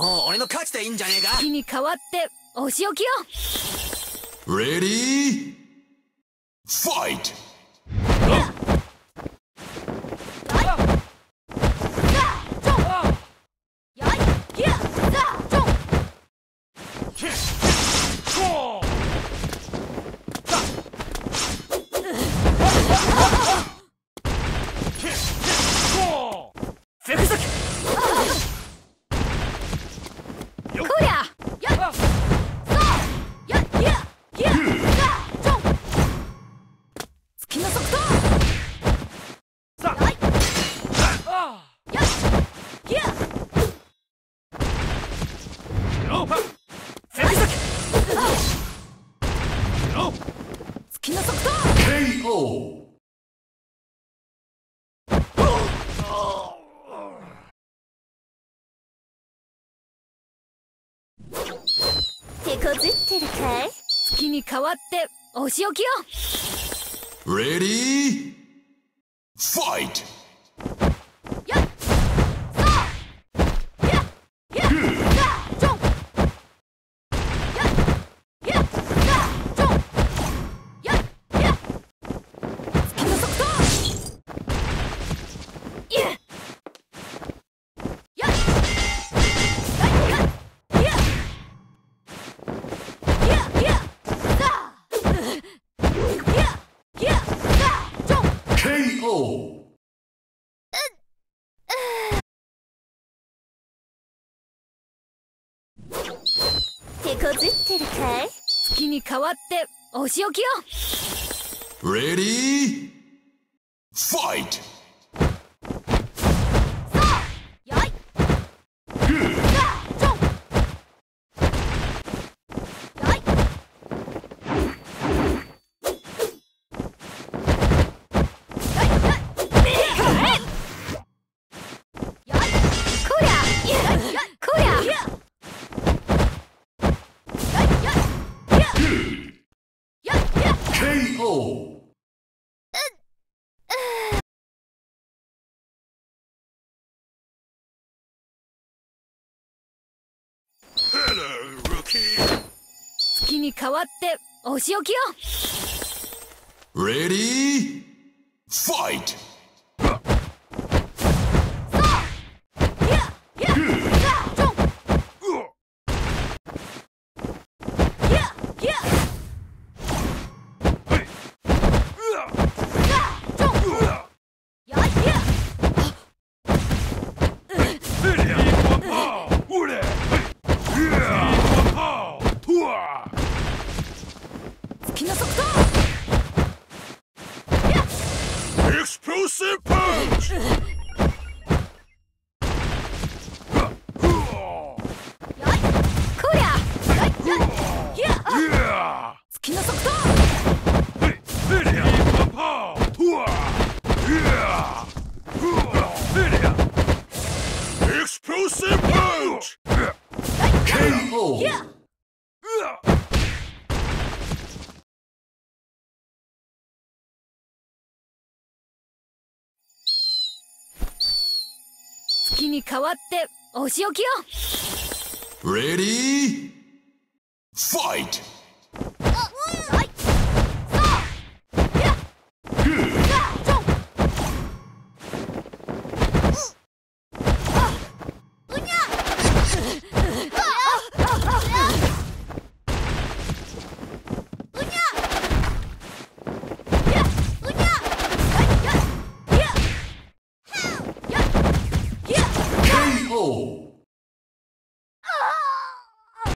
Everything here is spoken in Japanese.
もう俺の勝ちでいいんじゃねえか？木に代わってお仕置きよ Ready? Fight! こりゃ月の速度月の速度 KO! 手こずってるかい？月に代わってお仕置きよ Ready? Fight! 月の速度 KO! 手こずってるかい月に代わってお仕置きを Ready? Fight! こりゃこりゃ KO! 月に代わってお仕置きを。レディーファイトの速度 Explosive punch! こりゃ月の速度 Explosive punch! KO! に代わってお仕置きよ Ready? Fight!